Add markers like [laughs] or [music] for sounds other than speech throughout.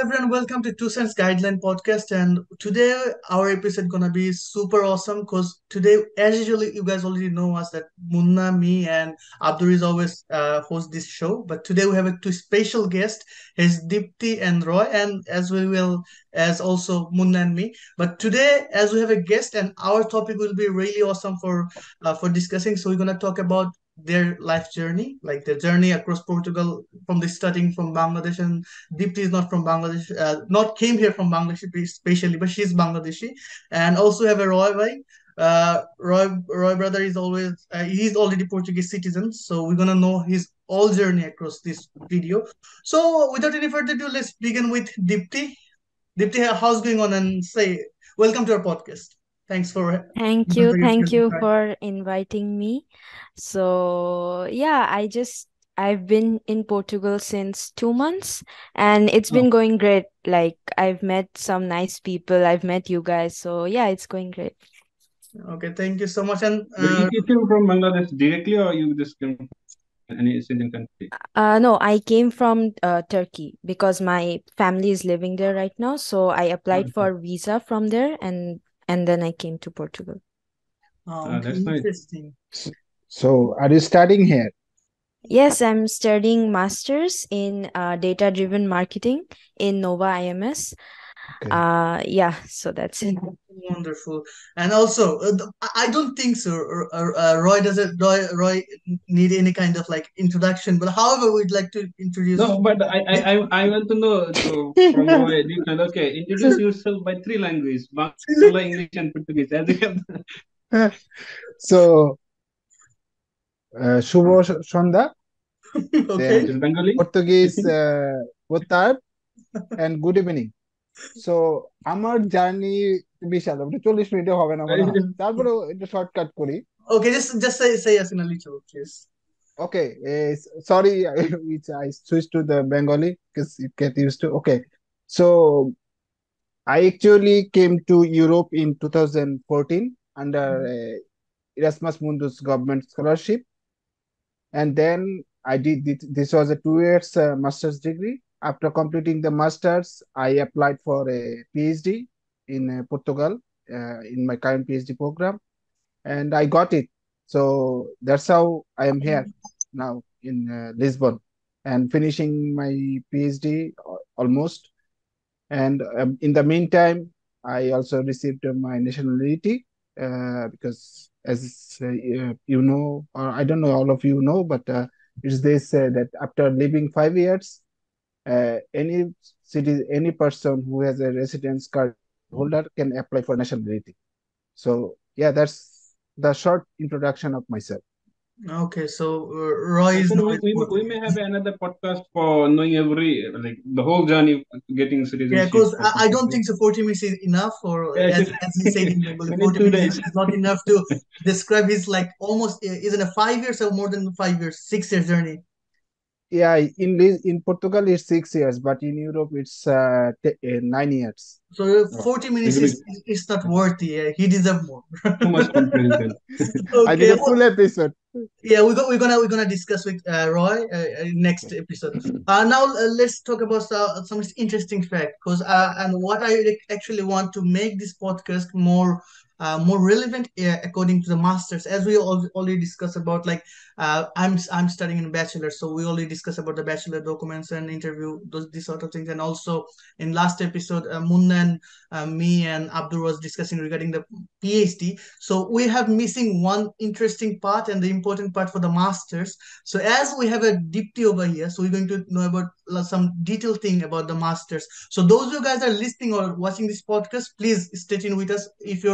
everyone, welcome to Two Cents Guideline Podcast. And today our episode gonna be super awesome because today, as usually, you guys already know us that Munna, me, and Abdur is always uh, host this show. But today we have a two special guest, is Dipti and Roy, and as we will as also Munna and me. But today, as we have a guest, and our topic will be really awesome for uh, for discussing. So we're gonna talk about their life journey, like their journey across Portugal from the studying from Bangladesh. And Dipti is not from Bangladesh, uh, not came here from Bangladesh especially, but she's Bangladeshi. And also have a Roy Bhai. Uh, Roy Roy brother is always uh, he's already Portuguese citizen, so we're gonna know his all journey across this video. So without any further ado, let's begin with Dipti. Dipti, how's going on? And say welcome to our podcast. Thanks for it. Thank you. Thank you for inviting me. So, yeah, I just I've been in Portugal since two months and it's been Oh, going great. Like I've met some nice people. I've met you guys. So, yeah, it's going great. okay, thank you so much. And But uh, you came from Bangladesh directly, or you just came from any Asian country? Uh, no, I came from uh, Turkey because my family is living there right now. So I applied Okay. for visa from there and and then I came to Portugal. oh, okay, that's nice. interesting. So, are you studying here? Yes, I'm studying masters in uh, data-driven marketing in Nova IMS. Okay. Uh, yeah, so that's it. [laughs] Wonderful. And also, uh, th- I I don't think so. Uh, uh, uh, Roy doesn't. Roy, Roy need any kind of like introduction. But however, we'd like to introduce. No, but I, I, I, I want to know so from [laughs] Roy, different. Okay, introduce yourself by three languages: Bangla, English, and Portuguese. As you have. [laughs] So, uh, Shubho saw- Sandhya Okay. Which is Bengali. Portuguese uh, boa tarde and good evening. So, আমার journey বিশাল ওটা চল্লিশ মিনিটে হবে না মনে হয় তারপরেও একটু শর্টকাট করি Okay. Just just say say us in a little, please. Okay, uh, sorry, which I switched to the Bengali because you get used to. Okay, so I actually came to Europe in 2014 under uh, Erasmus Mundus government scholarship, and then I did this, this was a two years uh, master's degree. after completing the master's, I applied for a PhD in uh, Portugal uh, in my current PhD program, and I got it. So that's how I am here now in uh, Lisbon and finishing my PhD almost. And um, in the meantime, I also received my nationality uh, because, as uh, you know, or I don't know, all of you know, but uh, it's this that after living five years, uh, any city, any person who has a residence card holder can apply for nationality. So yeah, that's the short introduction of myself. Okay. So uh, Roy is So we, we, we may have another podcast for knowing every like the whole journey of getting Yeah, because I, I don't think so 40 minutes is enough for Yeah, [laughs] as just- as he said in Bengali, we need 40 minutes is not enough to describe his like almost uh, isn't a five years or more than five years, six years journey. Yeah, in in Portugal it's six years, but in Europe it's uh, t- uh, nine years. So uh, 40 minutes Really? is is is not worthy. Uh, he deserve more. Too much comparison. [laughs] I did a full episode. Yeah, we're, go- we're gonna we're gonna discuss with uh, Roy uh, uh, next episode. Uh, now uh, let's talk about uh, some interesting fact because uh, and what I actually want to make this podcast more uh, more relevant uh, according to the masters as we already discussed about like uh, I'm I'm studying in bachelor so we already discussed about the bachelor documents and interview those these sort of things and also in last episode uh, Munna and uh, me and abdul was discussing regarding the PhD so we have missing one interesting part and the important part for the masters. So as we have a dipti over here, so we're going to know about uh, some detailed thing about the masters. So those of you guys are listening or watching this podcast, please stay tuned with us if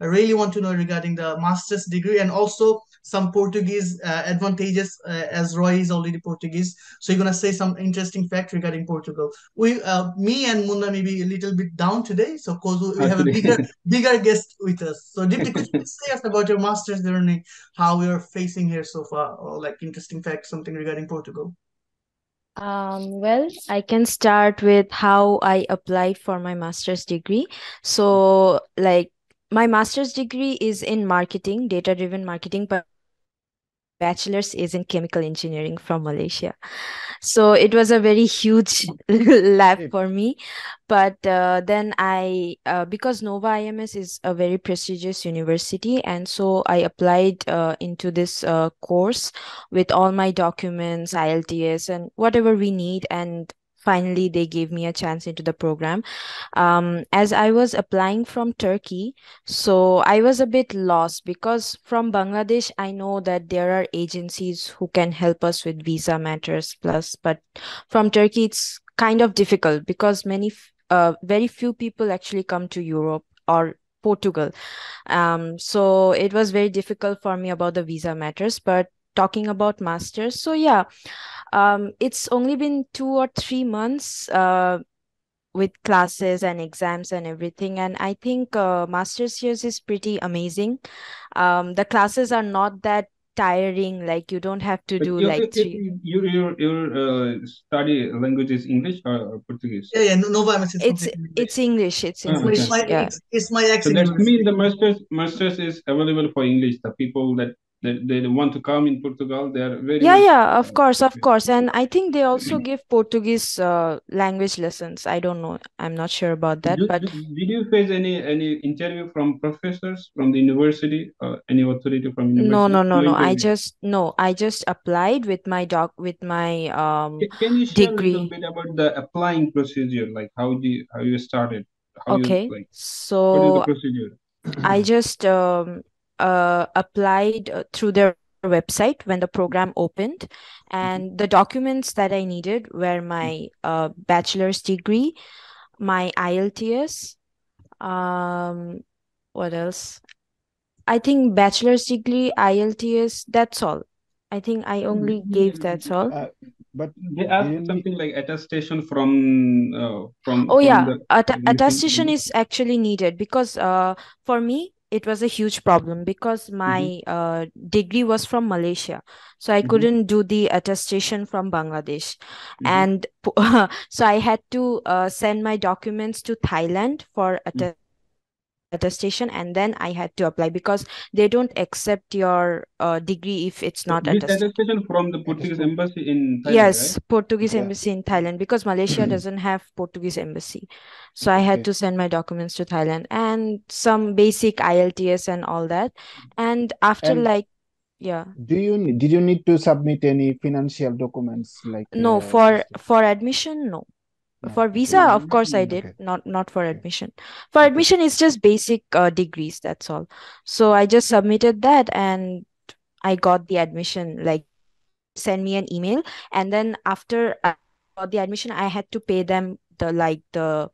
you really want to know regarding the master's degree and also some Portuguese uh, advantages uh, as Roy is already Portuguese. So you're gonna say some interesting fact regarding Portugal. We, uh, me and Munna may be a little bit down today, so cause we have a bigger [laughs] bigger guest with us. So Dipti, could you say us about your master's journey, how we are facing here so far, or like interesting fact, something regarding Portugal? Um, well, I can start with how I applied for my master's degree. So, like, my master's degree is in marketing, data-driven marketing, but bachelor's is in chemical engineering from Malaysia. So it was a very huge [laughs] lab for me. But uh, then I, uh, because Nova IMS is a very prestigious university, and so I applied uh, into this uh, course with all my documents, IELTS, and whatever we need. And finally they gave me a chance into the program. Um, as i was applying from turkey so i was a bit lost because from bangladesh i know that there are agencies who can help us with visa matters plus but from turkey it's kind of difficult because many uh, very few people actually come to europe or portugal. Um, so it was very difficult for me about the visa matters but talking about masters so yeah um, it's only been two or three months uh, with classes and exams and everything and i think uh, master's years is pretty amazing um, the classes are not that tiring like you don't have to But do you, like you, three you, your your uh, study language is English or Portuguese? Yeah, yeah. No- Nova IMS is it's completely it's English. english it's Oh, So it's english my yeah it's, it's my So accent that university. means the masters masters is available for English. The people that that they want to come in Portugal, they are very yeah yeah of uh, course of course. And i think they also give portuguese uh, language lessons. I don't know. I'm not sure about that Do, but did you face any any interview from professors from the university or any authority from university? no no No no. I just no i just applied with my doc with my um Ca- Can you share a little degree. bit about the applying procedure? Like how do you, how you started? How you okay. like what is the so procedure? I just um, uh, applied uh, through their website when the program opened, and the documents that I needed were my uh, bachelor's degree, my IELTS, um, what else? I think bachelor's degree, IELTS, that's all. I think I only gave that's all. Uh, but They ask didn't something like attestation from uh, from Oh from yeah, the att attestation is actually needed because uh for me it was a huge problem because my uh degree was from Malaysia, so I Mhm. couldn't do the attestation from Bangladesh, Mhm. and [laughs] so I had to uh send my documents to Thailand for Mm. Attestation attestation and then I had to apply because they don't accept your uh, degree if it's not This attested. attestation from the Portuguese embassy in Thailand, right? Yes, Portuguese yeah. embassy in Thailand because Malaysia doesn't have Portuguese embassy. So I had Okay. to send my documents to Thailand and some basic IELTS and all that. And after And like, yeah, do you need, did you need to submit any financial documents like no, uh, for for admission, no. For visa, of course I did, Okay. not not for admission. For admission, it's just basic uh, degrees, that's all. So I just submitted that and I got the admission. Like, send me an email, and then after I got the admission, I had to pay them the like the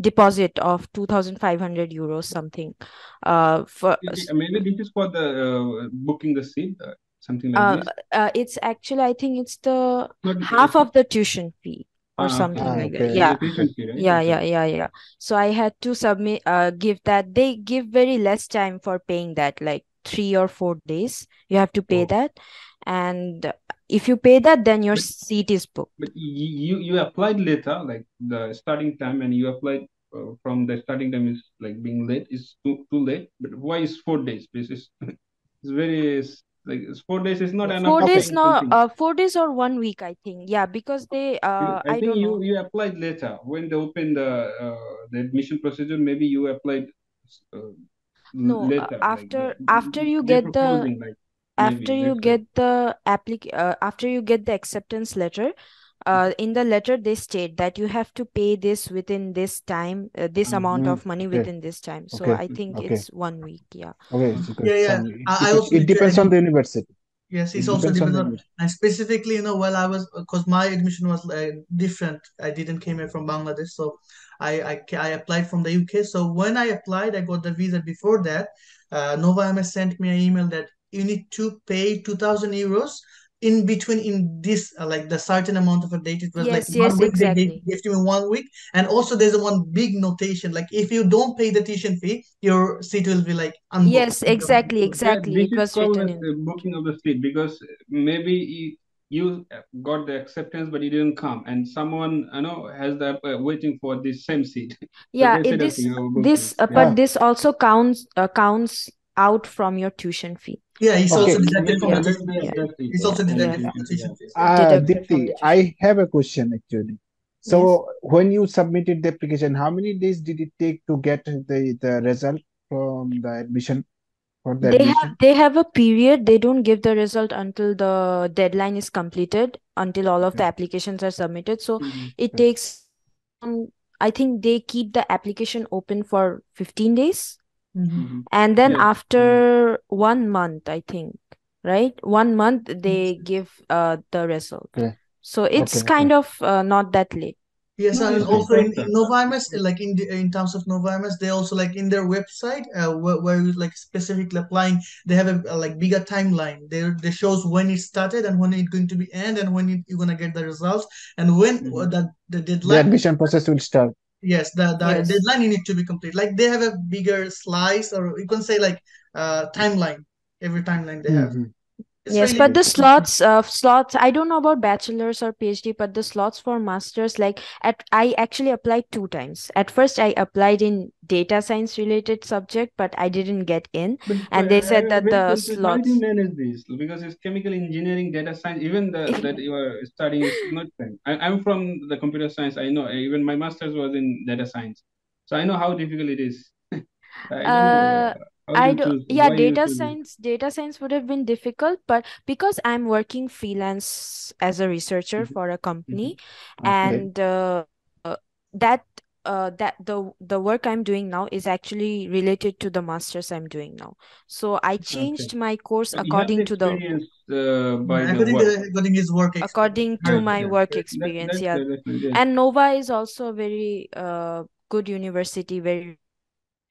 deposit of 2,500 euros something. Uh, for Maybe this is for the uh, booking the seat, uh, something like uh, this. uh, it's actually I think it's the Not half of the tuition fee or Ah, okay. something Ah, like that. Yeah. The right? Yeah, yeah, yeah, yeah. So I had to submit, uh, give that. They give very less time for paying that, like three or four days. You have to pay Oh. that, and if you pay that, then your But seat is booked. but you you you applied later, like the starting time, and you applied uh, from the starting time is like being late is too too late. But why is four days? This is [laughs] it's very s- like four days is not enough Four days, no, uh, four days or one week, I think. Yeah, because they, uh, I I think don't you know. you applied later when they opened the uh, the admission procedure. Maybe you applied uh, No, uh, later, like after the, after you get the like after maybe you that's right. get the applic uh, after you get the acceptance letter uh, in the letter they state that you have to pay this within this time uh, this Ah, amount of money okay. within this time so Okay. i think Okay. it's one week yeah Okay. Yeah, yeah. It, I, I it, also it depends add on the university. Yes, It it's also depends on depends the on, and specifically, you know, while I was, because my admission was uh, different. I didn't came here from Bangladesh, so I, I I applied from the UK. So when I applied, I got the visa. Before that, uh, Nova IMS sent me an email that you need to pay 2,000 euros in between in this uh, like the certain amount of a date. It was like yes one yes week. They gave, exactly gave to me one week, and also there's a one big notation like if you don't pay the tuition fee, your seat will be like unbooked. yes exactly exactly this it is was written in the booking of the seat because maybe you, you got the acceptance but you didn't come, and someone I know has the uh, waiting for the same seat. [laughs] Yeah they it said, okay, this you will book this uh, Yeah. but Yeah. this also counts uh, counts out from your tuition fee. Yeah, it's Okay. also deducted from Yeah. the tuition Yeah, fee. that's also deducted Yeah. from the tuition fees. Uh, Dipti, I have a question actually. So when you submitted the application, how many days did it take to get the, the result from the admission for the They admission? have they have a period. They don't give the result until the deadline is completed, until all of the applications are submitted. So Mhm. it Okay. takes, um, I think they keep the application open for 15 days. Mhm. Mhm. And then Yeah. after one month, I think, right? One month they Yes. give uh the result. Okay. So it's Okay, kind of uh, not that late. Yes, No, and also in, faster. in Nova IMS, like in the, in terms of Nova IMS, they also like in their website, uh, where, where you like specifically applying, they have a, a like bigger timeline. They they shows when it started and when it's going to be end and when it, you're gonna get the results and when Mhm. uh, the the The admission process will start. Yes, the the Yes. deadline you need to be complete. Like they have a bigger slice, or you can say like uh timeline. Every timeline they have. It's Yes, really but the slots uh slots I don't know about bachelor's or PhD, but the slots for masters like at I actually applied two times. At first I applied in data science related subject, but I didn't get in. But And they uh, said that the confused. How do slots you manage this? Because it's chemical engineering, data science, even the [laughs] that you are studying is not. I, I'm from the computer science. I know even my master's was in data science, so I know how difficult it is. [laughs] I don't know uh how I do choose. yeah, data choose it? science data science would have been difficult, but because I'm working freelance as a researcher Mhm. for a company Okay. and uh, uh, that uh, that the the work I'm doing now is actually related to the masters I'm doing now. So I Okay. changed my course But you the according to the uh, by the According work. to according his work experience. according to Right. my Yeah, work that, that, experience, that's yeah. uh. And Nova is also a very uh good university, very reputable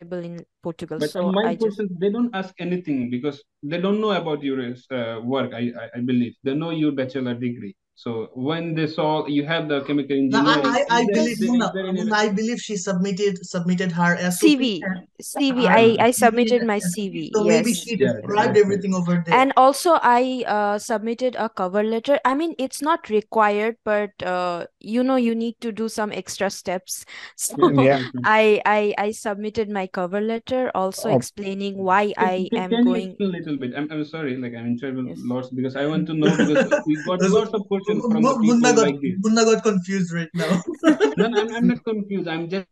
in Portugal. But So my I just they don't ask anything because they don't know about your uh, work. I, I I believe they know your bachelor degree. So when they saw you have the chemical Now, I, engineering, I, I is there, believe there, Muna, there? Muna, I believe she submitted submitted her SOP CV, CV. her I I submitted my. CV. So maybe she Yeah, described that's right. everything over there. And also I uh submitted a cover letter. I mean, it's not required, but uh you know you need to do some extra steps. [laughs] So Yeah. yes, yes. I I I submitted my cover letter also Oh, explaining why Can, I am can going. a little bit? I'm, I'm sorry, like I'm in trouble Yes. lots because I want to know [laughs] because we got lots of questions from the Mu- Munna got like this. Munna got confused right now. [laughs] No, no, I'm, I'm not confused. I'm just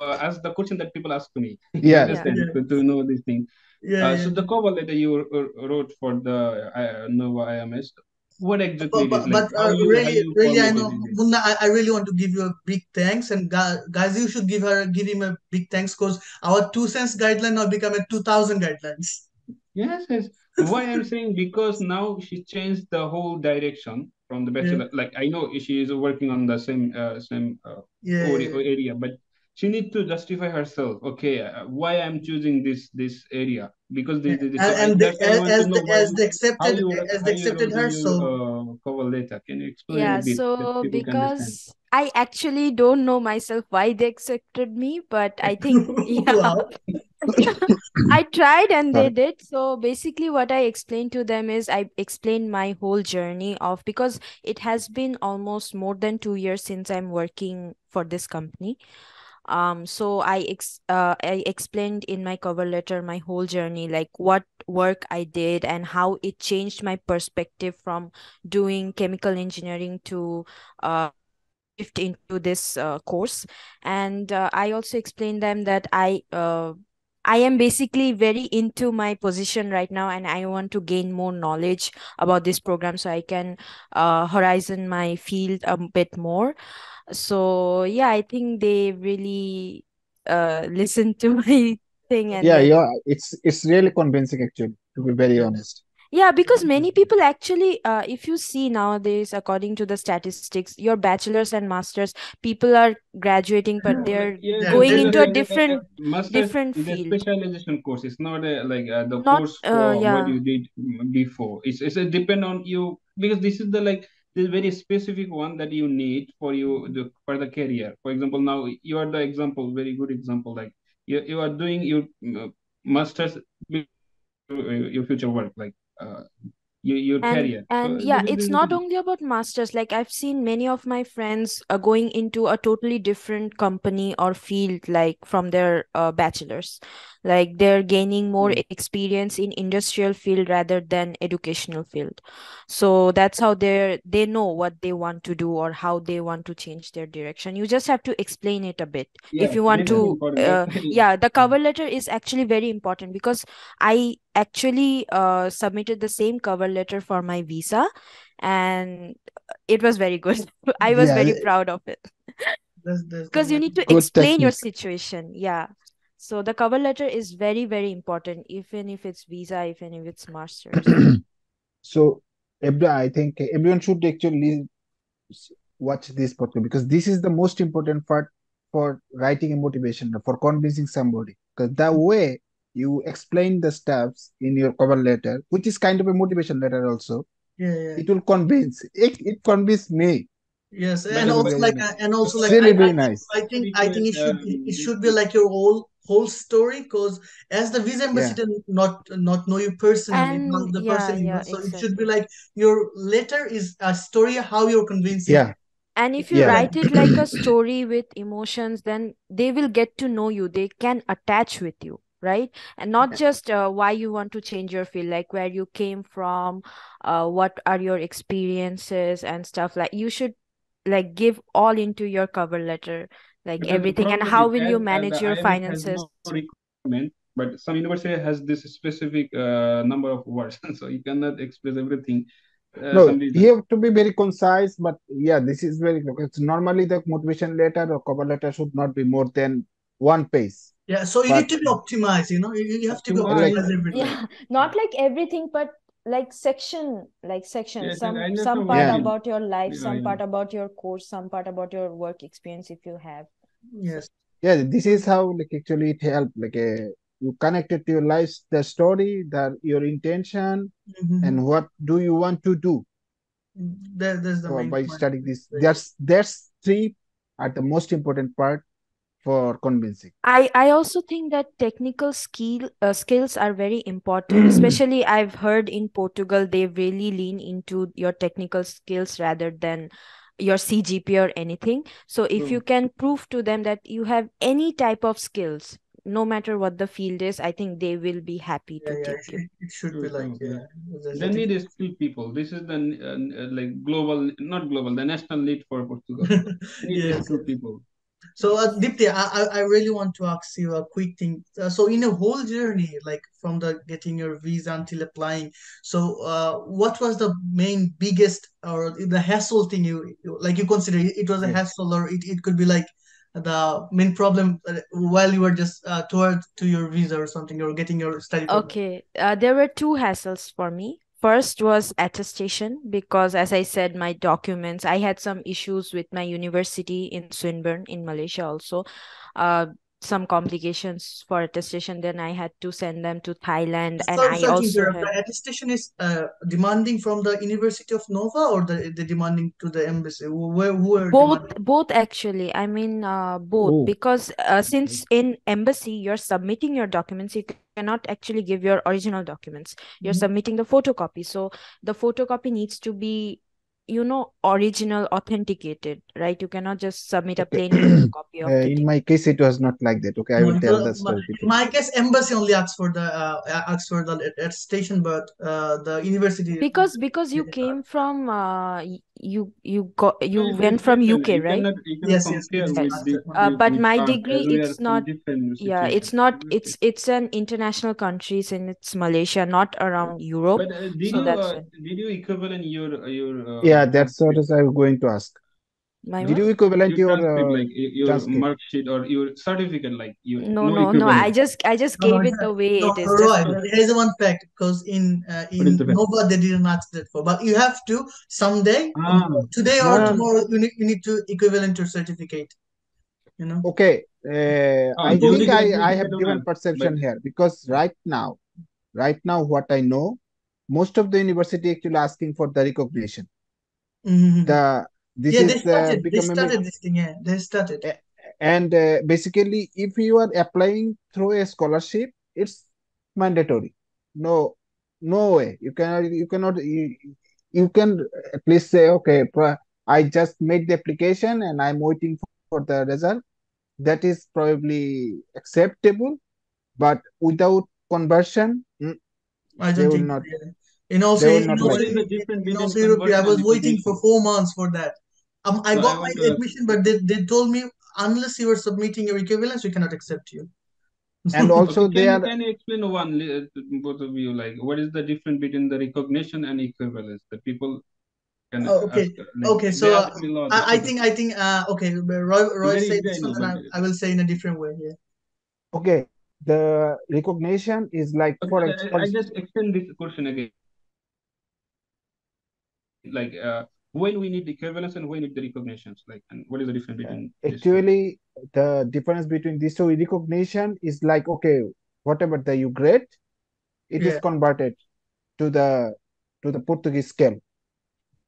uh, ask the question that people ask [laughs] to me. yeah. Yeah. understand? Yeah. To, to know these things. Yeah, Uh, yeah. so the cover letter you uh, wrote for the uh, Nova IMS, what exactly But, it is but, like? but uh, you really, you really, I know it? Munna. I, I really want to give you a big thanks, and guys, you should give her give him a big thanks because our two cents guideline now become a two thousand guidelines. Yes, yes. Why I'm saying because now she changed the whole direction from the Yeah, bachelor. Like I know she is working on the same uh, same uh, yeah, ori- yeah. area, but she need to justify herself. Okay, uh, why I'm choosing this this area because this this. this. And, So and they, that's why I want as the, as they how accepted you as the accepted wrote her, so uh, cover letter. Can you explain Yeah, a bit so people understand? because I actually don't know myself why they accepted me, but I think [laughs] [laughs] yeah. wow. [laughs] I tried and they did. So basically, what I explained to them is I explained my whole journey of because it has been almost more than two years since I'm working for this company. Um, so I ex uh, I explained in my cover letter my whole journey, like what work I did and how it changed my perspective from doing chemical engineering to uh shift into this uh, course and uh, i also explained them that i uh, i am basically very into my position right now and i want to gain more knowledge about this program so i can uh, horizon my field a bit more so yeah i think they really uh listened to [laughs] my thing and Yeah, yeah. It's it's really convincing actually, to be very honest. Yeah, because many people actually, uh, if you see nowadays, according to the statistics, your bachelor's and master's, people are graduating, but they're Yeah, going a into a different master's different field. specialization course. It's not a, like uh, the Not, course uh, for what you did mm, before. It's it's a depend on you because this is the like this very specific one that you need for you the for the career. For example, now you are the example, very good example. Like you you are doing your uh, master's your future work like uh, your, your and career. And this yeah it's not only about masters. Like i've seen many of my friends are going into a totally different company or field like from their uh, bachelors. Like they're gaining more Mm. experience in industrial field rather than educational field. So that's how they're they know what they want to do or how they want to change their direction. You just have to explain it a bit. Yeah, if you want to uh, yeah. the [laughs] cover letter is actually very important because i actually uh, submitted the same cover letter for my visa and it was very good. [laughs] I was Yeah, very eh, proud of it. That's, that's the because you need to explain your situation yeah. So the cover letter is very very important even if it's visa even if it's masters. [clears throat] So, every, I think everyone should actually watch this podcast because this is the most important part for writing a motivation, for convincing somebody. Because the way you explain the steps in your cover letter, which is kind of a motivation letter also, Yeah, yeah. it will convince. It it convinced me. Yes, and It also like, nice. uh, and also It's like, I, really I very think, nice. I think, I think it should, um, it should be like your whole, whole story, because as the visa Yeah. ambassador not, not know you personally, not the yeah person yeah so it should be like your letter is a story how you're convincing. Yeah. and if you Yeah. write it like a story with emotions then they will get to know you they can attach with you right? And not just uh, why you want to change your field like where you came from uh, what are your experiences and stuff like you should like give all into your cover letter like Because everything. And how will you manage the your IMS finances? no but some university has this specific uh, number of words, [laughs] so you cannot express everything. Uh, No, you have to be very concise, but yeah, this is very It's normally the motivation letter or cover letter should not be more than one page. Yeah, so you But need to be optimized, you know, you, you have to be Optimize, optimized everything. yeah not like everything but like section like section Yes, some some part Yeah. about your life Yeah, some yeah. part about your course some part about your work experience if you have Yes. yeah, this is how like actually it helped. Like uh, you connected to your life, the story, the your intention, Mhm. and what do you want to do That, that's the for main by point. studying this. Right. That's that's three are the most important part for convincing. I, I also think that technical skill uh, skills are very important. [clears throat] Especially I've heard in Portugal they really lean into your technical skills rather than your CGP or anything. So if True. you can prove to them that you have any type of skills, no matter what the field is, I think they will be happy Yeah, to yeah, take it, you. it- it should be like, true, yeah. yeah. They need is skilled people. This is the uh, uh, like global, not global, the national need for Portugal. [laughs] They need Yes, skilled people. So, uh, Dipti, I, I I really want to ask you a quick thing. Uh, so, in a whole journey, like from the getting your visa until applying, so uh, what was the main biggest or the hassle thing you you- like you consider it it was a Yeah. hassle or it, it could be like the main problem uh, while you were just uh, toward to your visa or something or getting your study permit. Okay, uh, there were two hassles for me. First was attestation because, as I said, my documents, I had some issues with my university in Swinburne in Malaysia also. Uh, some complications for attestation. Then I had to send them to Thailand, and Sorry, I also interrupt. had. The attestation is uh, demanding from the University of Nova or the, the demanding to the embassy? Where who are both demanding? both actually i mean uh, both Oh, because uh, since in embassy you're submitting your documents you cannot actually give your original documents you're Mhm. submitting the photocopy so the photocopy needs to be you know original authenticated right you cannot just submit a plain photocopy Uh, of the in my case, it was not like that. Okay, I will it tell was, the my- story. in my case, embassy only asks for the uh, asks for the attestation, but uh, the university. because because you Yeah. came from uh you you got you it's, went from. UK You right cannot you cannot Yes, yes, compare it is with yes uh, with, but with my degree as we are it's not Yeah, it's not it's it's an international country and it's Malaysia, not around Europe. But uh, did So you that's uh, did you equivalent your your uh, Yeah, that's what? I was going to ask. My Did what? you equivalent your your uh, like your transcript? mark sheet or your certificate like you No, no no, no. I just I just No, no, gave it not- the way no, it is. Roy, Just here's one fact because in uh, What is in the? Nova they didn't ask that for, but you have to someday, Ah, today or no, no. tomorrow, you need you need to equivalent your certificate. You know. Okay, uh, ah, I think I, I have they don't given but perception here because right now, right now, what I know, most of the university actually asking for the recognition. Mhm. The this Yeah, they is uh, started. They started this thing. Yeah, they started. And uh, basically if you are applying through a scholarship it's mandatory no no way you cannot you cannot you, you can at least say okay i just made the application and i'm waiting for the result that is probably acceptable but without conversion mm, I they don't will think not yeah. In also they will in not also, What like is the in, difference in between also Europe, I was waiting for four months for that. Um, I So I got my to admission, but they, they told me unless you are submitting your equivalence, we cannot accept you. [laughs] and also okay, they can you are can you explain one li- uh, to both of you like what is the difference between the recognition and equivalence? The people can Oh, okay, ask like okay. So uh, ask me a lot. I, I think I think uh okay. Roy Roy Very say easy, I this one, I, I will say in a different way. Yeah. okay the recognition is like for okay, ex- I, I just extend this question again. Like uh, when we need the equivalence and when we need the recognitions, like and what is the difference between these two? actually the difference between these two recognition is like okay whatever the you grade it is Yeah. converted to the to the portuguese scale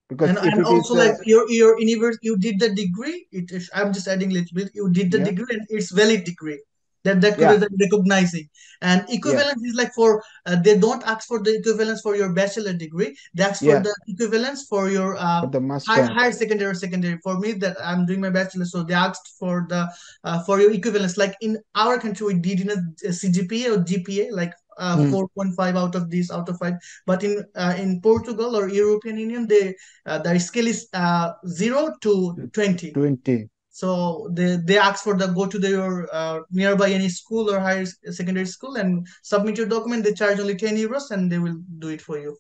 because And if and it is also uh, like your your university you did the degree. It is. I'm just adding a little bit. You did the yeah degree, and it's valid degree. That that could yeah be recognizing. And yeah equivalence is like for uh, they don't ask for the equivalence for your bachelor degree. that's for yeah the equivalence for your uh for the higher, master higher secondary or secondary. For me, that I'm doing my bachelor, so they asked for the uh, for your equivalence. Like in our country, we did in a, CGPA or GPA, like uh, Hmm. 4.5 out of this out of 5 but in uh, in portugal or european union they uh, the scale is uh, 0 to 20 20 so they they ask for the go to their uh, nearby any school or higher secondary school and submit your document. They charge only 10 euros and they will do it for you.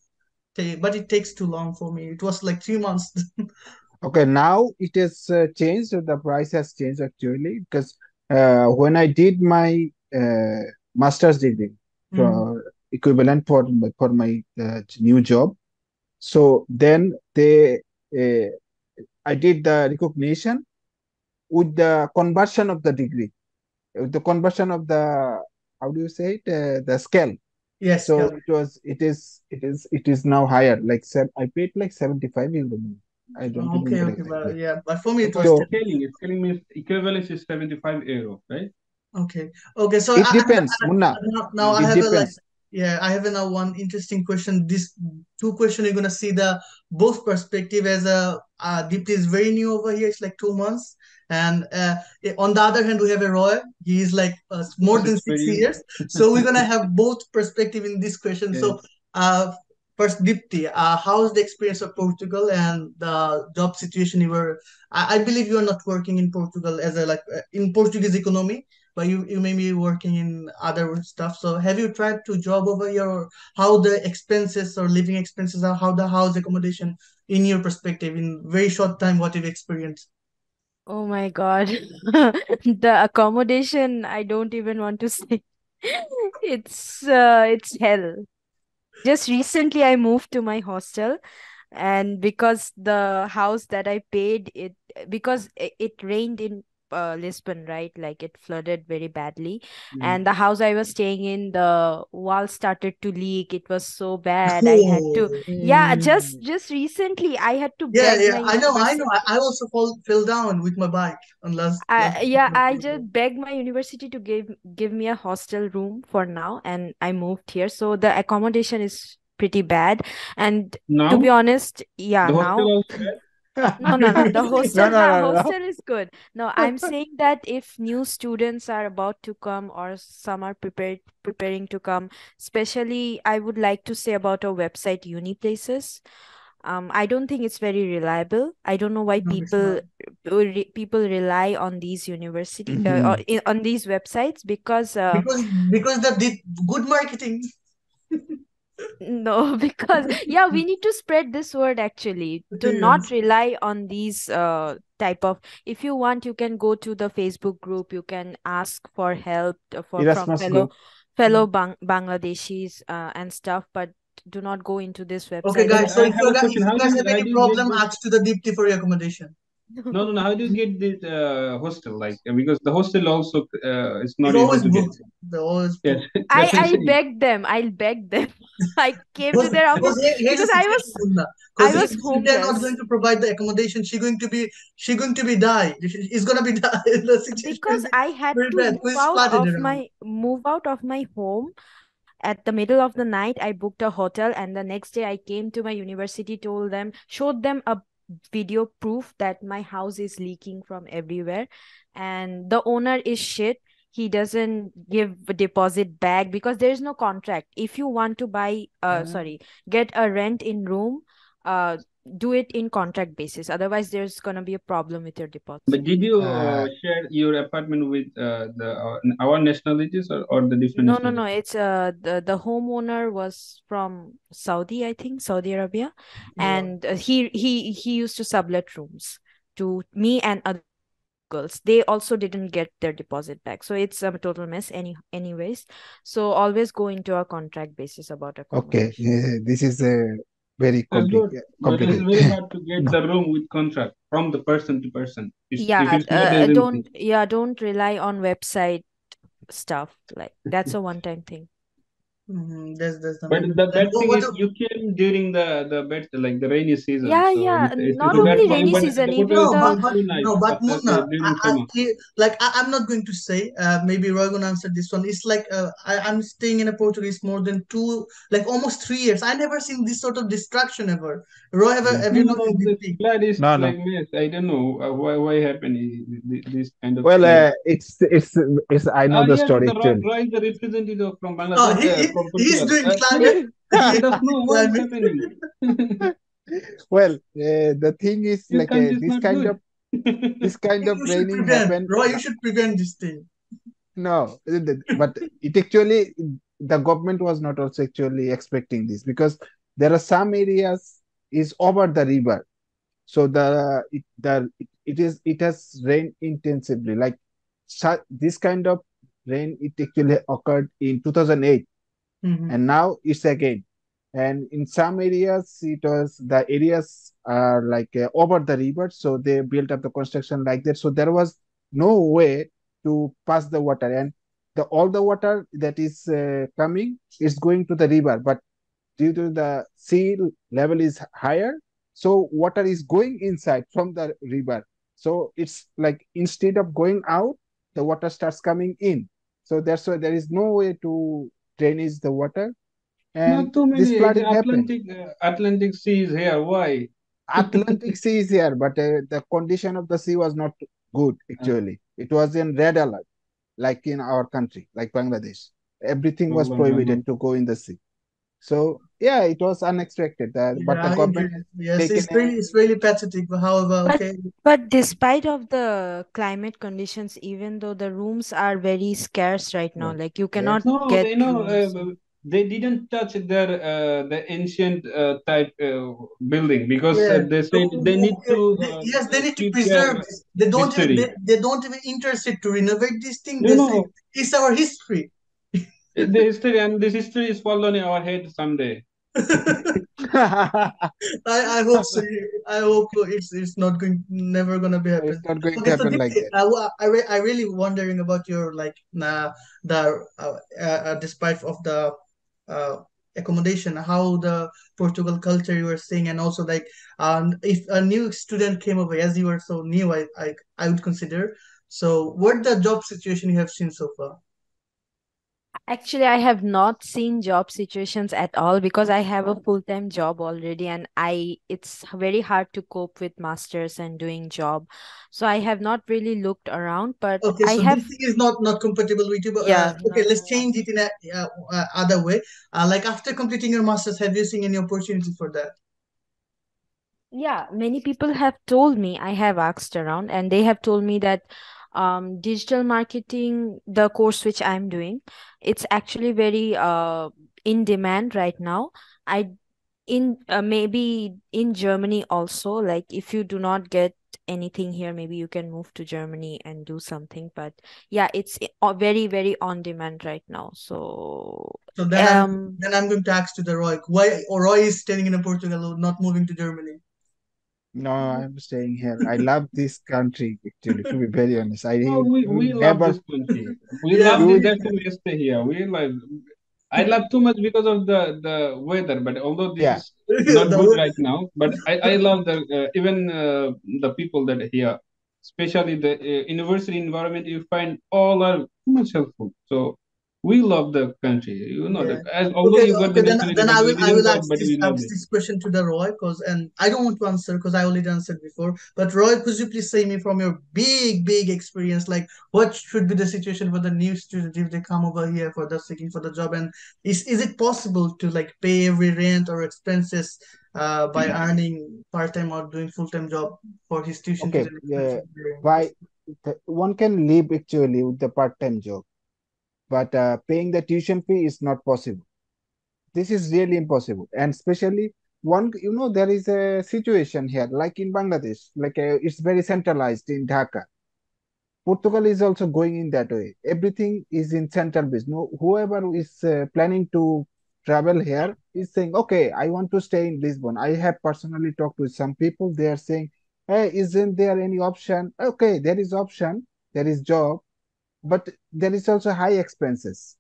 But it takes too long for me. It was like three months. [laughs] Okay now it has uh, changed. The price has changed actually because uh, when i did my uh, master's degree Mm. for equivalent for my- for my uh, new job. So then they uh, i did the recognition with the conversion of the degree with the conversion of the how do you say it uh, the scale yes so yeah. it was it is it is it is now higher like se- i paid like 75 euro i don't okay okay but exactly yeah but for me it was For so 10 scaling, scaling means equivalence is 75 euro, right? okay okay so it I, depends I- munna now, now I it have a like yeah I have a now one interesting question. This two question you're gonna see the both perspective as a uh, Deepti is very new over here. It's like two months, and uh, on the other hand we have a Roy. He is like uh, more than six years. So we're gonna have both perspective in this question. So uh, first Deepti, uh, how's the experience of Portugal and the job situation you were? I, I believe you are not working in Portugal as a like uh, in Portuguese economy but you, you may be working in other stuff. So have you tried to job over here how the expenses or living expenses are, how the house accommodation in your perspective in very short time, what you've experienced? Oh my God. [laughs] The accommodation, I don't even want to [laughs] say. It's uh, it's hell. Just recently I moved to my hostel and because the house that I paid it because it, it rained in uh, Lisbon, right? Like it flooded very badly. Mm. And the house I was staying in, the wall started to leak. It was so bad. I had to, Oh, [laughs] yeah, just Mm. just recently I had to yeah, yeah. I know, I know. I, I also fall fell down with my bike on last last I, yeah, I just begged my university to give give me a hostel room for now, and I moved here. So the accommodation is pretty bad. And to be honest, yeah, the hostel now also bad? No, no, no. The [laughs] hostel, no the no no hostel is good. No, I'm saying that if new students are about to come or some are prepared preparing to come, especially I would like to say about our website Uniplaces. Um, I don't think it's very reliable. I don't know why people uh, re- people rely on these university uh, Mhm. or i- on these websites because uh, Because because they did good marketing. [laughs] No, [laughs] because yeah, we need to spread this word actually. To not rely on these uh type of if you want you can go to the Facebook group, you can ask for help uh, for from fellow group fellow Bang Bangladeshis uh, and stuff, but do not go into this website. Okay, guys. So if you guys if you guys have any do you get problem, ask to the Deepti for your accommodation. No, no, no. How do you get this uh, hostel? Like uh, because the hostel also uh, is It's not easy always to get. booked. They're always booked. [laughs] I I'm I begged them. I begged them. [laughs] I came to their because office here- here's the because I was I was if they're not going to provide the accommodation, she going to be she going to be die. It's gonna be [laughs] die. The situation will because I had very to move out of around. my move out of my home at the middle of the night i booked a hotel and the next day i came to my university told them showed them a video proof that my house is leaking from everywhere. And the owner is shit. He doesn't give a deposit back because there is no contract. If you want to buy uh Mhm. sorry get a rent in room uh do it in contract basis. Otherwise there's gonna be a problem with your deposit But did you uh, Uh, share your apartment with uh, the uh, our nationalities or, or the different no no no. It's uh the the homeowner was from saudi i think saudi arabia. Yeah. and uh, he he he used to sublet rooms to me and other girls. They also didn't get their deposit back. So it's a total mess any anyways. So always go into a contract basis about a okay, uh, this is a very That's good. complicated. It's very hard to [laughs] get the room with contract from the person to person. If, if yeah it's not uh, don't yeah don't rely on website stuff like that's a one time thing Mhm, That's that's the But main- the bad thing what is do- you came during the the bad like the rainy season. yeah so yeah it's, it's, not it's a bad only rainy but season even hotel No, is but, not nice no, but as- as, uh, Munna, during I, I, like I, I'm not going to say. Uh, maybe Roy gonna answer this one. It's like uh, I, I'm staying in a Portuguese more than two, like almost three years. I never seen this sort of destruction ever. Roy, have, Yeah. have you No, noticed this is No, no. like mess. I don't know uh, why why happened i- i- this kind of Well, thing. uh, it's it's it's. I know Ah, the yes, story the Roy. Roy the representative from Oh, Bangladesh, he, uh, he from he's doing Uh, climate. let He us know what is climate. happening. Well, uh, the thing is Your like uh, this kind good. of this kind of You should raining prevent, happened. Roy. You should prevent this thing. No, it- it- but it actually the government was not also actually expecting this because there are some areas is over the river, so the it the it, it is it has rained intensively. Like su- this kind of rain it actually occurred in 2008, Mhm. and now it's again. And in some areas, it was the areas are like uh, over the river, so they built up the construction like that. So there was no way to pass the water, and the all the water that is uh, coming is going to the river, but due to the sea level is higher, so water is going inside from the river. So it's like instead of going out, the water starts coming in. So that's why there is no way to drainage the water, and Not too this many. flooding happened. Atlantic uh, Atlantic Sea is here. Why? Atlantic [laughs] Sea is here, but uh, the condition of the sea was not good actually. It was in red alert, like in our country, like Bangladesh. Everything was Oh, prohibited to go in the sea. So yeah, it was unexpected. Uh, but the Yeah, government it- yes, it's really it's really pathetic. However, But- okay, But despite of the climate conditions, even though the rooms are very scarce right now, Yeah. like you Yeah. cannot No, get they know uh, they didn't touch their uh, the ancient uh, type uh, building because uh, yeah. they said they need to uh, yes, they need to preserve their. They don't even history. they, they don't even interested to renovate this thing. No, They no, say it's our history. the history and this history is fall on our head someday. I, I hope so. I hope it's it's not going never gonna be happen. it's not going to Okay, so happen like that. I, I, re I really wondering about your like uh, the uh, uh, despite of the uh, accommodation, how the Portugal culture you were seeing and also like um, if a new student came over, as you were so new, I I, I would consider. So, what the job situation you have seen so far? Actually, I have not seen job situations at all because I have a full-time job already and I it's very hard to cope with masters and doing job. So I have not really looked around, but Okay, I so have this thing is not not compatible with you. But Yeah, uh, okay, no, let's no, no. change it in a uh, uh, other way. Uh, like after completing your masters, have you seen any opportunity for that? Yeah, many people have told me, I have asked around, and they have told me that um, digital marketing, the course which I'm doing, it's actually very uh, in demand right now. I in uh, maybe in Germany also, like if you do not get anything here, maybe you can move to Germany and do something. But yeah, it's uh, very, very on demand right now. So So then I'm um, then I'm going to ask to the Roy. Why or Roy is staying in Portugal, not moving to Germany? No, [laughs] I'm staying here. I love this country actually, to be very honest. I Oh, we, will we love never this country. [laughs] We Yeah, love we- it. We stay here. We like. I love too much because of the the weather, but although this Yeah. is not [laughs] good right now, but I I love the uh, even uh, the people that are here, especially the uh, university environment. You find all are too much helpful. So we love the country. You know, Yeah. the, as although Okay, you got okay, the then then I will I will ask this ask this question to the Roy because and I don't want to answer because I already answered before. But Roy, could you please say me from your big big experience, like what should be the situation for the new student if they come over here for the seeking for the job, and is is it possible to like pay every rent or expenses uh by earning part time or doing full time job for his tuition Okay, yeah, expenses why the, one can live actually with the part-time job, but uh, paying the tuition fee is not possible. This is really impossible, and especially one, you know, there is a situation here, like in Bangladesh, like uh, it's very centralized in Dhaka. Portugal is also going in that way. Everything is in central business. No, whoever is uh, planning to travel here is saying, okay, I want to stay in Lisbon. I have personally talked with some people. They are saying, hey, isn't there any option? Okay, there is option. There is job, but there is also high expenses.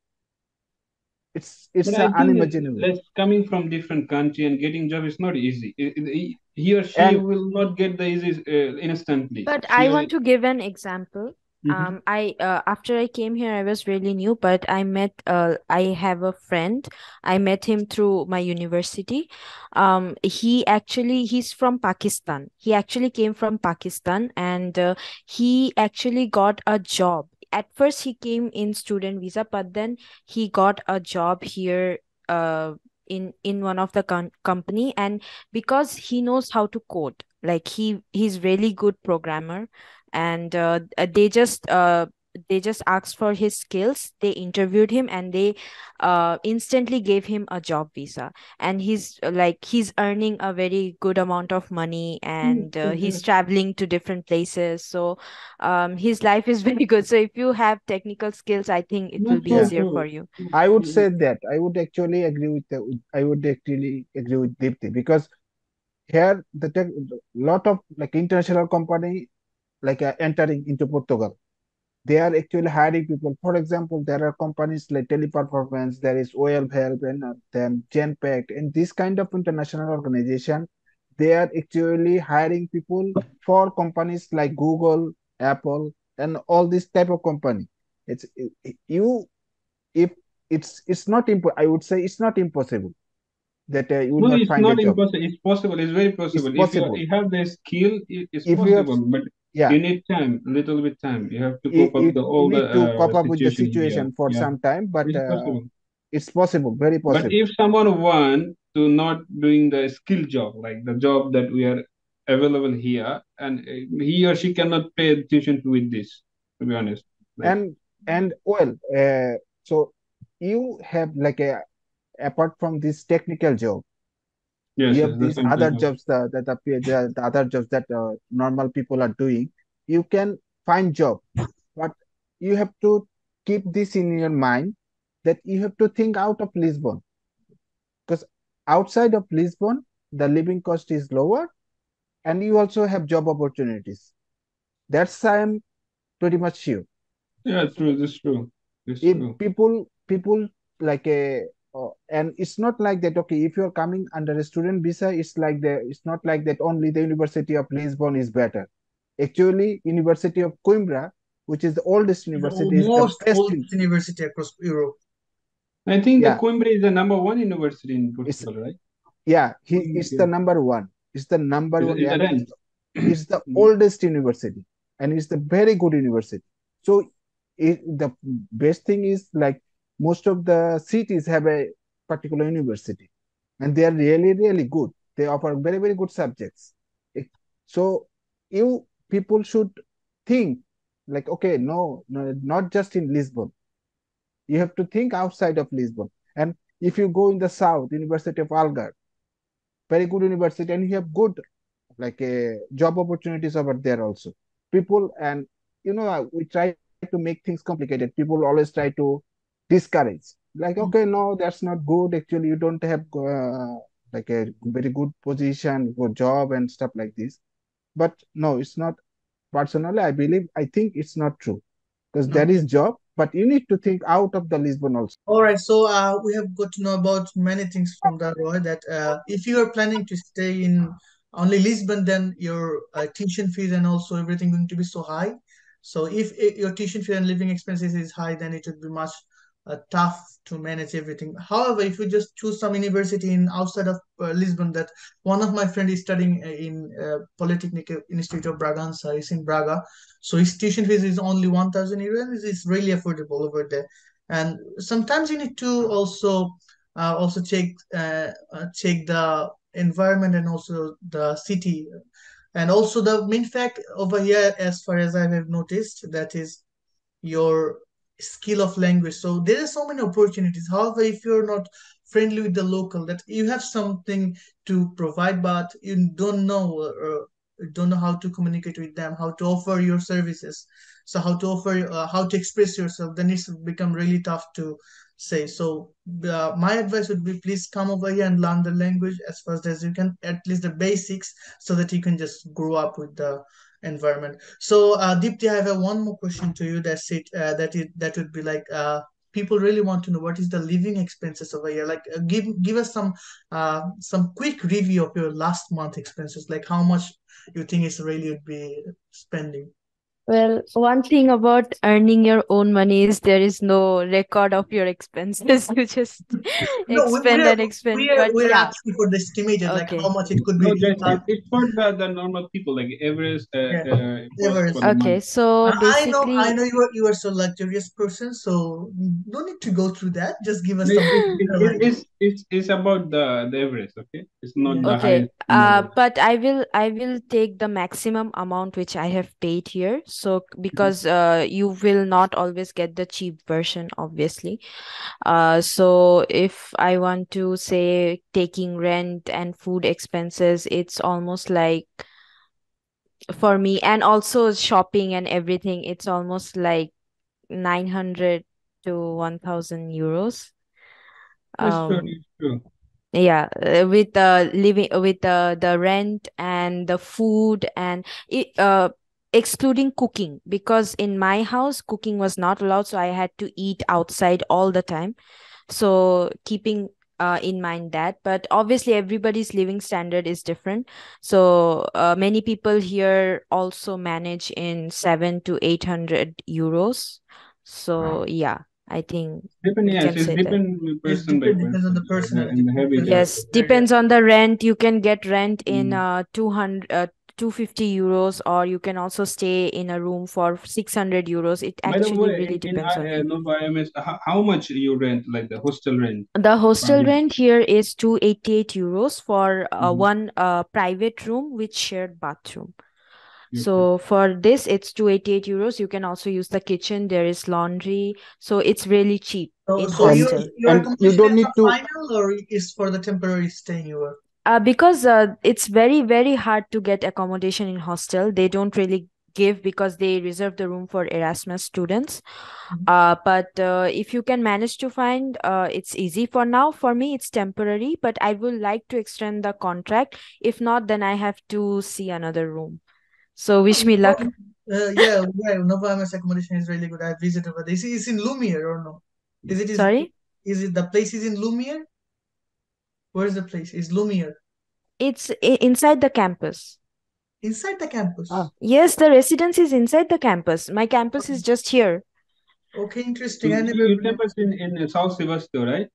It's it's I think unimaginable. let's coming from different country and getting job is not easy. It- it- he he or she And will not get the easy uh, instantly. But She I will. want to give an example. Mhm. Um, I uh, after I came here, I was really new, but I met uh, I have a friend. I met him through my university. Um, he actually he's from Pakistan. He actually came from Pakistan, and uh, he actually got a job. At first, he came in student visa, but then he got a job here. Uh, in in one of the com company, and because he knows how to code, like he he's really good programmer and uh, they just uh, they just asked for his skills they interviewed him and they uh, instantly gave him a job visa. And he's like he's earning a very good amount of money and uh, he's traveling to different places. So um, his life is [laughs] very good. So if you have technical skills i think it will be yeah, easier for you. I would say that. I would actually agree with the, I would actually agree with Deepti because here the tech, lot of like international company like uh, entering into Portugal. They are actually hiring people. For example, there are companies like Teleperformance, there is OL Help, and uh, then Genpact, and this kind of international organization. They are actually hiring people for companies like Google, Apple, and all this type of company. It's it- it- you if it's it's not impo- I would say it's not impossible that uh, you will No, not it's find a not job. impossible. It's possible. It's very It's possible. If you possible. you have the skill, it's If you have possible. But yeah, you need time, a little bit time. You have to cope up you, the all the need to uh, cope up with the situation for Yeah, some time, but it's uh, possible. it's possible, very But possible. if someone want to not doing the skill job, like the job that we are available here, and uh, he or she cannot pay attention with this, to be honest. Like, And and well, uh, so you have like a apart from this technical job, yes, you have these same other thing. jobs that that appear the, the other jobs that uh, normal people are doing. You can find job, but you have to keep this in your mind that you have to think out of Lisbon because outside of Lisbon, the living cost is lower and you also have job opportunities. That's I'm pretty much sure. Yeah, true. This true. This If true. people people like a uh, and it's not like that. Okay, if you're coming under a student visa, it's like the it's not like that. Only the University of Lisbon is better. Actually, University of Coimbra, which is the oldest The university, is the most best. oldest university across Europe. I think the Coimbra is the number one university in it's Portugal, right? yeah. He Coimbra, it's yeah. the number one. It's the number Is, one, is the it's the Mm. oldest university and it's the very good university so it, the best thing is like most of the cities have a particular university and they are really really good. They offer very very good subjects. So you people should think like okay no, no not just in lisbon. You have to think outside of lisbon. And if you go in the south university of algarve very good university and you have good like a job opportunities over there also. People and you know uh, we try to make things complicated. People always try to discourage like Mm. okay no that's not good actually you don't have uh, like a very good position good job and stuff like this but no it's not personally i believe i think it's not true because there Okay. is job but you need to think out of the lisbon also All right, so uh, we have got to know about many things from that, Roy. That uh, if you are planning to stay in only Lisbon, then your uh, tuition fees and also everything going to be so high. So if i- your tuition fee and living expenses is high, then it would be much uh, tough to manage everything. However, if you just choose some university in outside of uh, Lisbon, that one of my friend is studying uh, in uh, Polytechnic Institute of Braganza, is in Braga, so his tuition fees is only one thousand euros. It's really affordable over there, and sometimes you need to also uh, also check uh, uh, check the environment and also the city, and also the main fact over here, as far as I have noticed, that is your skill of language. So there are so many opportunities. However if you're not friendly with the local that you have something to provide but you don't know or don't know how to communicate with them how to offer your services. So how to offer uh, how to express yourself then it's become really tough to say. So uh, my advice would be please come over here and learn the language as fast as you can at least the basics so that you can just grow up with the environment. So, uh, Deepti, I have one more question to you. That's it. Uh, that it that would be like uh, people really want to know what is the living expenses over here. Like, uh, give give us some uh, some quick review of your last month expenses. Like, how much you think is really would be spending. Well, one thing about earning your own money is there is no record of your expenses. [laughs] You just No, expend and expend. we're But we're yeah, asking for the estimated, like how much it could be. No, just Uh, it's for the, the normal people, like average uh, yeah, uh, Everest. Okay, so Uh, I know, I know you are you are so luxurious person, so no need to go through that. Just give us No, some it, it, practical it's, it's, it's about the, the average, okay? It's not Yeah. the Okay, highest uh, number. but I will I will take the maximum amount which I have paid here. So because uh you will not always get the cheap version, obviously. Uh, so if I want to say taking rent and food expenses, it's almost like for me, and also shopping and everything, it's almost like 900 to 1000 euros. Um, yeah, uh, with the living with the the rent and the food and it uh excluding cooking because in my house cooking was not allowed, so I had to eat outside all the time. So keeping uh in mind that, but obviously everybody's living standard is different. So uh, many people here also manage in seven to eight hundred euros. So yeah, I think Depend, we yes, can it's say depend person depends on the person personality, and the habit depends Yes, well. the area. depends on the rent. You can get rent in Mm. uh 200 uh 250 euros or you can also stay in a room for 600 euros. It actually way, really in, in depends I- on uh, you. Nova IMS, how, how much you rent, like the hostel rent? The hostel rent here is 288 euros for uh, mhm. one uh private room with shared bathroom. Okay. So for this, it's 288 euros. You can also use the kitchen. There is laundry. So it's really cheap So, so your hostel. your and you don't is need the to final or is for the temporary stay you were? Uh, because uh, it's very, very hard to get accommodation in hostel. They don't really give because they reserve the room for Erasmus students. Mhm. Uh, but uh, if you can manage to find, uh, it's easy for now. For me, it's temporary, but I would like to extend the contract. If not, then I have to see another room. So wish me luck. Uh, yeah, yeah. Nova IMS accommodation is really good. I visited over there. Is it is in Lumiar or no? Is it is Sorry? is it the place is in Lumiar? Where is the place? Is Lumiar It's inside the campus. inside the campus? ah Yes, the residence is inside the campus. My campus Okay, is just here. okay, interesting. I you, never. you campus in, in South Sebastopol, right?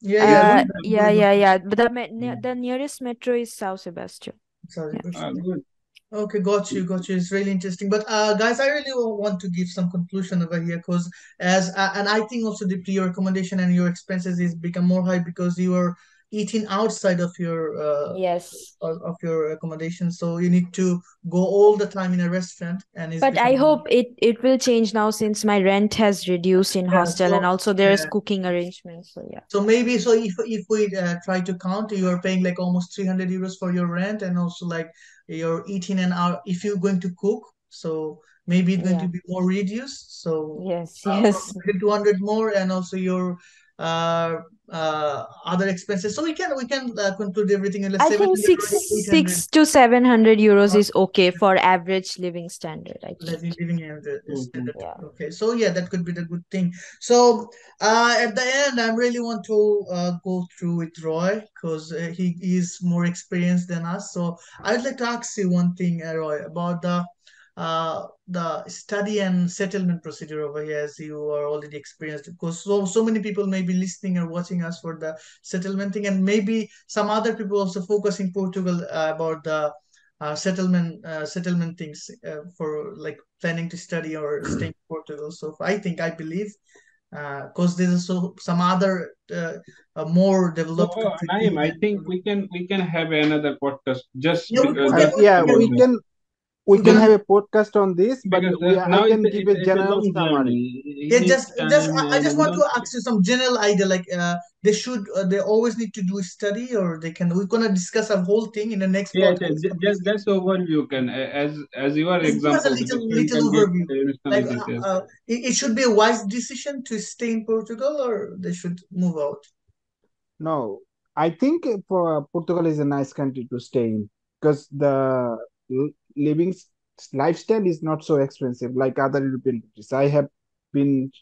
Yeah, yeah. Uh, Lumiar, yeah, yeah, yeah. But the me- Mm. the nearest metro is South Sebastian. Sorry, Yeah. Ah. Okay, got you, got you. It's really interesting. But uh, guys, I really want to give some conclusion over here because as uh, and I think also the your accommodation and your expenses is become more high because you are eating outside of your uh Yes. of, your accommodation, so you need to go all the time in a restaurant, and it's But I hope it it will change now since my rent has reduced in yeah. hostel and also there is yeah. cooking arrangements. So yeah. So maybe so if if we uh, try to count, you are paying like almost 300 euros for your rent and also like you're eating an hour if you're going to cook. So maybe it's going to be more reduced. So Yes, uh, yes. probably 200 more and also your uh uh other expenses. So we can we can uh, conclude everything in like I think six or 800 six to seven hundred euros uh, is okay for average living standard, I living think. living in the the Mhm. standard. Yeah. Okay, so yeah, that could be the good thing. So uh, at the end, I really want to uh, go through with Roy because uh, he is more experienced than us. So I'd like to ask you one thing, uh, Roy, about the uh, the study and settlement procedure over here, as you are already experienced. Because so so many people may be listening or watching us for the settlement thing, and maybe some other people also focus in Portugal uh, about the uh, settlement uh, settlement things uh, for like planning to study or [clears throat] stay in Portugal. So I think I believe because there's so some other uh, uh, more developed So, countries Naeem, I think we can we can have another podcast just Yeah, we because could Uh, just yeah, yeah, we can we we can can- have a podcast on this, but we, uh, now I can give a it's a general long summary. yeah just just I, I just want to ask you some general idea like uh, they should uh, they always need to do study or they can we're gonna discuss a whole thing in the next Yeah, podcast. ju- just just overview can uh, as as your just give us a little little overview. uh, like uh, uh, it, it should be a wise decision to stay in Portugal or they should move out? No, I think for Portugal is a nice country to stay in because the l- living lifestyle is not so expensive like other European countries. I have been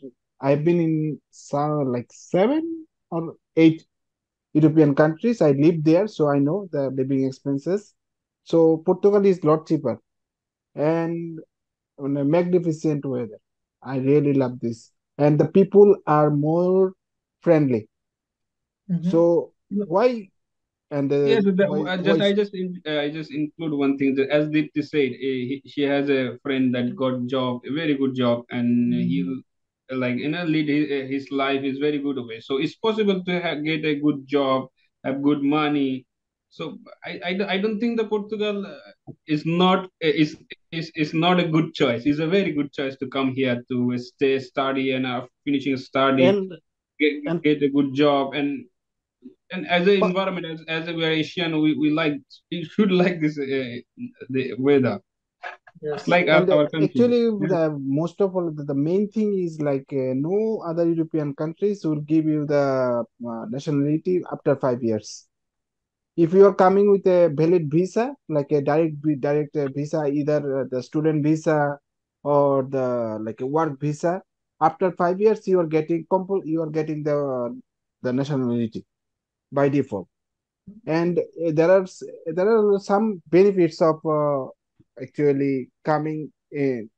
I have been in some like seven or eight European countries. I lived there, so I know the living expenses. So Portugal is lot cheaper and on a magnificent weather. I really love this, and the people are more friendly. Mhm. So why and uh, Yes, the, uh, just I just uh, I just include one thing that as Deepti said, uh, he, she has a friend that got job, a very good job, and he like you know lead his, his life is very good way. So it's possible to ha get a good job, have good money. So I, I, don't- I don't think the Portugal uh, is not uh, is is is not a good choice. It's a very good choice to come here to stay, study, and finishing study, and get, and get a good job and and as an environment as, as are asian we, we like we should [laughs] like this uh, the weather yes like our, uh, our country actually Yeah. the most of all the, the main thing is like uh, no other European countries will give you the uh, nationality after five years. If you are coming with a valid visa, like a direct direct uh, visa, either uh, the student visa or the like a work visa, after five years you are getting compul you are getting the the nationality by default. And uh, there are there are some benefits of uh, actually coming in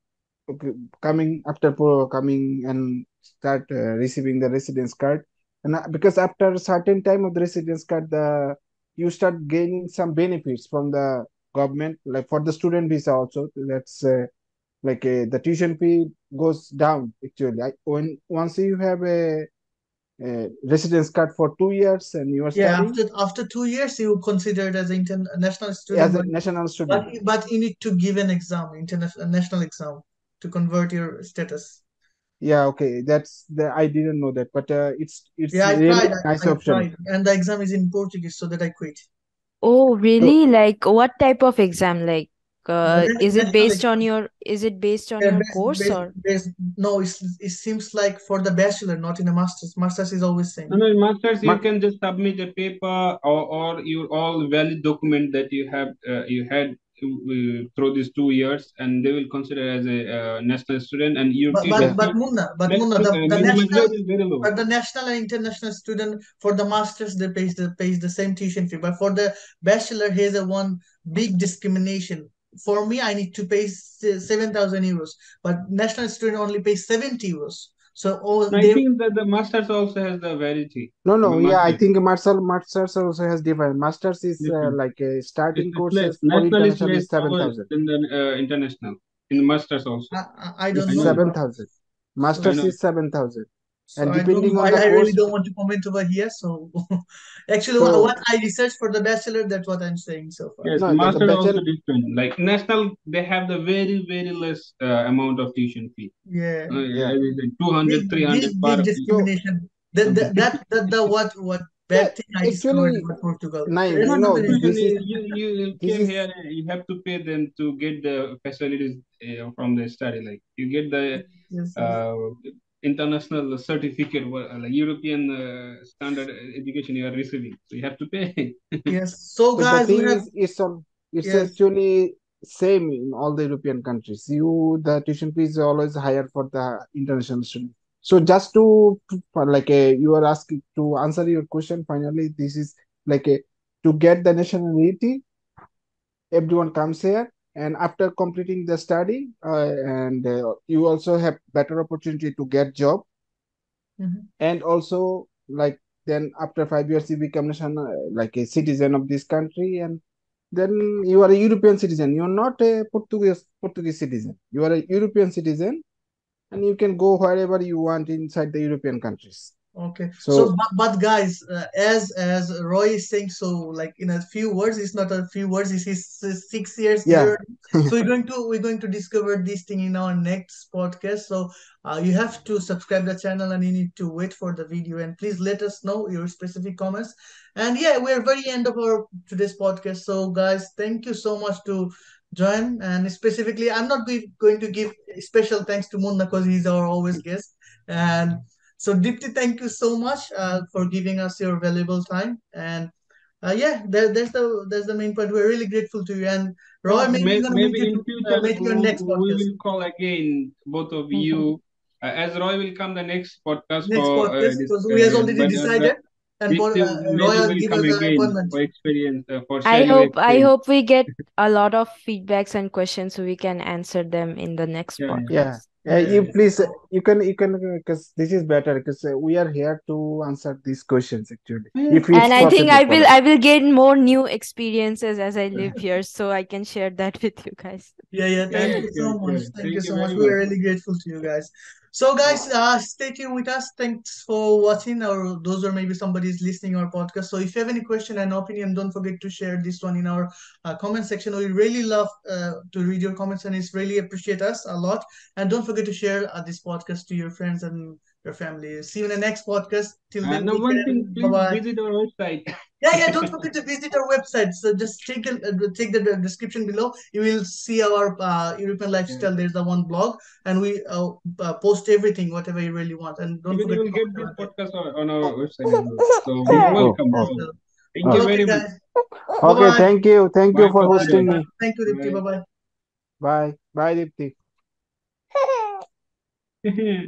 coming after coming and start uh, receiving the residence card and uh, because after a certain time of the residence card the you start gaining some benefits from the government like for the student visa also that's uh, like uh, the tuition fee goes down actually I, when once you have a, a residence card for two years and you are yeah studying? after after two years you consider it as an international student as a national student. but but you need to give an exam international national exam to convert your status. Yeah okay that's the i didn't know that but uh, it's it's yeah I really tried nice I, I option. tried and the exam is in Portuguese so that I quit. Oh, so really? Like what type of exam? Like, the uh, is it based on your, is it based on Yeah, your bas- course bas- or? bas- no, it's, it seems like for the bachelor, not in a master's. Master's is always same. no no in masters you can just submit a paper or, or your all valid document that you have uh, you had uh, through these two years and they will consider as a uh, national student and your But tuition but but Munna, but Munna, to, the, the national, rate is very low but the national and international student for the masters they pays the pays the same tuition fee. But for the bachelor, here's a one big discrimination. For me, I need to pay seven thousand euros, but national student only pays seventy euros. So all I they think that the masters also has the variety No, no, yeah, I think Marcel Masters also has different. Masters is uh, like a starting course less. is for National is international less is seven over the uh, international. In the masters also. I, I I I don't It's know. know. seven thousand. So I Masters know. is seven thousand, So and I don't depending know. on the I really don't want to comment over here. So [laughs] actually, wha- what I researched for the bachelor, that's what I'm saying so far. Yes, no, the, the master also different. Like national, they have the very very less uh, amount of tuition fee. Yeah, Uh, Yeah. as I 200, big, 300 big, per big fee. Discrimination. [laughs] That, Um, that, that, that, the what, what yeah, bad thing I discovered actually, about Portugal. Naim, you No, no, know, this is is you you this came is here. You have to pay them to get the facilities uh, from the study. Like you get the yes, yes. Uh, international certificate, wha- like European uh, standard education you are receiving. So you have to pay. [laughs] Yes. So but guys, we thing have is, it's on. It's yes, actually same in all the European countries. You the tuition fee is always higher for the international student. So just to like a you are asking to answer your question. Finally, this is like a to get the nationality everyone comes here and after completing the study uh, and uh, you also have better opportunity to get job. Mhm. and also like then after five years you become nation, uh, like a citizen of this country and then you are a european citizen. You're not a portuguese portuguese citizen. You are a european citizen and you can go wherever you want inside the european countries Okay. So, so but, but guys, uh, as as Roy is saying, so like in a few words, it's not a few words. It's his six years yeah. [laughs] So we're going to we're going to discover this thing in our next podcast. So uh, you have to subscribe the channel and you need to wait for the video. And please let us know your specific comments. And yeah, we're very end of our today's podcast. So guys, thank you so much to join. And specifically, I'm not going to give special thanks to Munna because he's our always guest. And so Dipti, thank you so much uh, for giving us your valuable time. And uh, yeah, there, there's the there's the main point. We're really grateful to you. And Roy, So maybe we're gonna maybe you in to uh, future make your we, next we will call again both of Mhm. you. Uh, as Roy will come the next podcast Next for uh, podcast because we have discussion, already but uh, decided, and for, uh, Roy will will give come us again for experience uh, for I sharing hope I hope we get a lot of feedbacks and questions so we can answer them in the next Yeah, yeah. yeah podcast. Uh, you please uh, you can you can because this is better because uh, we are here to answer these questions actually Yeah. if And I think I will us I will gain more new experiences as I live here, so I can share that with you guys. Yeah, yeah. Yeah, Thank yeah, you sure, so much. sure. Thank you Thank you so much. very We are really grateful to you guys. So, guys, uh, stay tuned with us. Thanks for watching, or those or maybe somebody's listening our podcast. So, if you have any question and opinion, don't forget to share this one in our uh, comment section. We really love uh, to read your comments, and it's really appreciate us a lot. And don't forget to share uh, this podcast to your friends and your family. See you in the next podcast. Till Uh, then, now take one care. thing, Bye please bye. visit our website. [laughs] Yeah, yeah. Don't forget to visit our website. So just check the uh, check the the description below. You will see our uh, European Yeah. lifestyle. There's the one blog, and we uh, uh, post everything, whatever you really want. And don't you forget will to get this podcast on, on our website. So Yeah, you're oh welcome. oh So so, thank you oh okay, much. okay Bye bye. thank you thank you Bye for for hosting me Thank you, Dipti. Bye. Bye bye. bye bye Dipti Bye. [laughs]